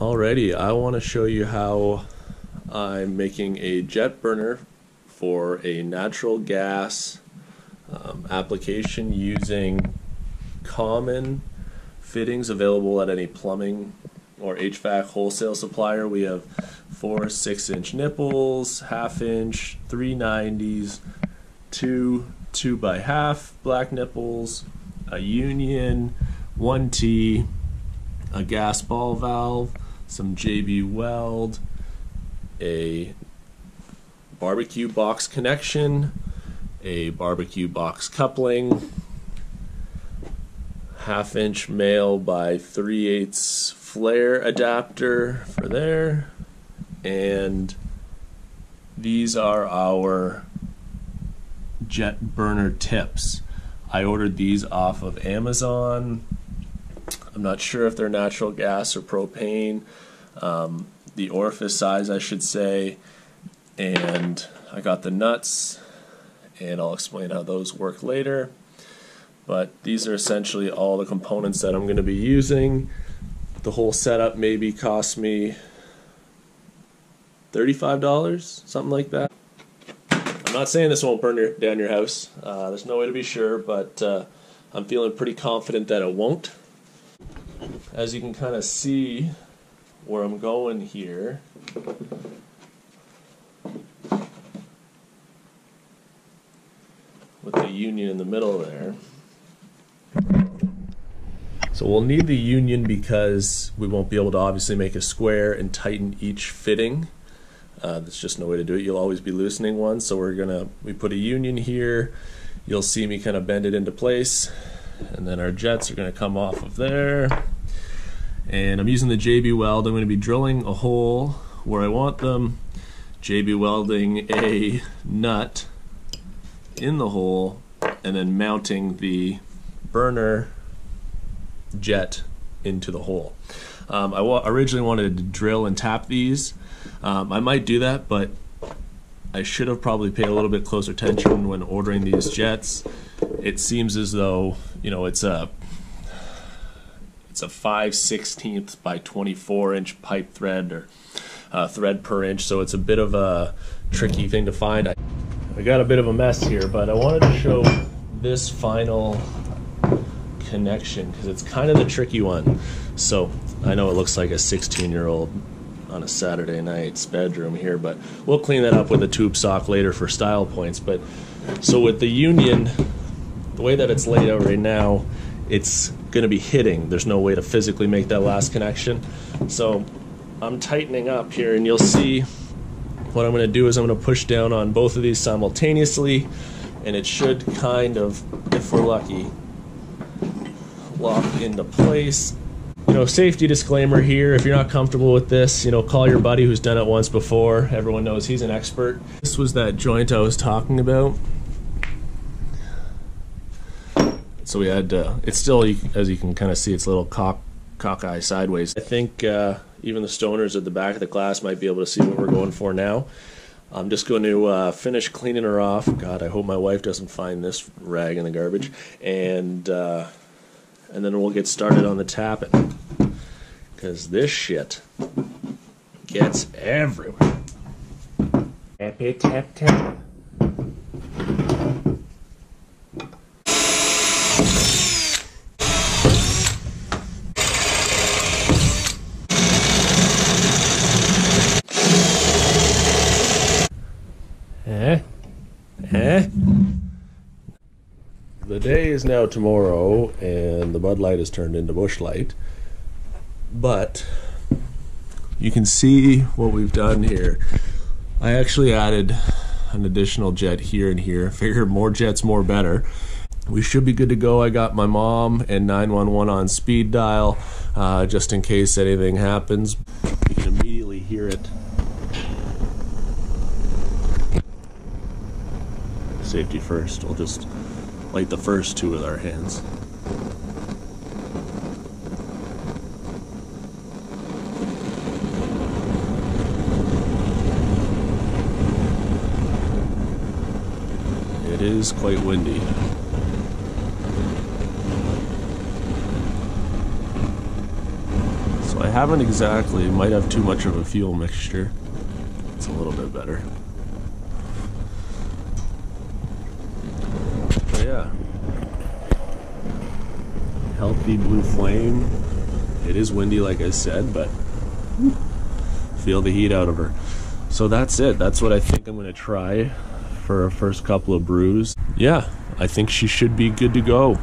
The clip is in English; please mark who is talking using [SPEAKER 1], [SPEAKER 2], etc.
[SPEAKER 1] Alrighty, I want to show you how I'm making a jet burner for a natural gas um, application using common fittings available at any plumbing or HVAC wholesale supplier. We have four six inch nipples, half inch, three nineties, two two by half black nipples, a union, one T, a gas ball valve, some JB Weld, a barbecue box connection, a barbecue box coupling, half inch male by 3 eighths flare adapter for there, and these are our jet burner tips. I ordered these off of Amazon. I'm not sure if they're natural gas or propane. Um, the orifice size, I should say, and I got the nuts, and I'll explain how those work later. But these are essentially all the components that I'm going to be using. The whole setup maybe cost me $35, something like that. I'm not saying this won't burn your, down your house. Uh, there's no way to be sure, but uh, I'm feeling pretty confident that it won't. As you can kind of see where I'm going here, with the union in the middle there. So we'll need the union because we won't be able to obviously make a square and tighten each fitting. Uh, there's just no way to do it. You'll always be loosening one. So we're gonna we put a union here. You'll see me kind of bend it into place, and then our jets are gonna come off of there. And I'm using the JB Weld. I'm gonna be drilling a hole where I want them. JB welding a nut in the hole, and then mounting the burner jet into the hole. Um, I wa originally wanted to drill and tap these. Um, I might do that, but I should have probably paid a little bit closer attention when ordering these jets. It seems as though you know it's a it's a 5 16th by 24 inch pipe thread or uh, thread per inch, so it's a bit of a tricky thing to find. I, I got a bit of a mess here, but I wanted to show this final connection because it's kind of the tricky one. So I know it looks like a 16 year old on a Saturday night's bedroom here, but we'll clean that up with a tube sock later for style points. But so with the union, the way that it's laid out right now, it's going to be hitting. There's no way to physically make that last connection. So I'm tightening up here, and you'll see what I'm going to do is I'm going to push down on both of these simultaneously, and it should kind of, if we're lucky, lock into place. You know, safety disclaimer here if you're not comfortable with this, you know, call your buddy who's done it once before. Everyone knows he's an expert. This was that joint I was talking about. So we had, uh, it's still, as you can kind of see, it's a little cock, cockeye sideways. I think uh, even the stoners at the back of the class might be able to see what we're going for now. I'm just going to uh, finish cleaning her off. God, I hope my wife doesn't find this rag in the garbage. And uh, and then we'll get started on the tapping. Because this shit gets everywhere. Tap tap, tap. Eh? Eh? The day is now tomorrow, and the Bud Light has turned into Busch Light. But you can see what we've done here. I actually added an additional jet here and here. Figure more jets, more better. We should be good to go. I got my mom and 911 on speed dial uh, just in case anything happens. You can immediately hear it safety first. We'll just light the first two with our hands. It is quite windy. So I haven't exactly. Might have too much of a fuel mixture. It's a little bit better. But yeah. Healthy blue flame. It is windy, like I said, but feel the heat out of her. So that's it. That's what I think I'm going to try for our first couple of brews. Yeah, I think she should be good to go.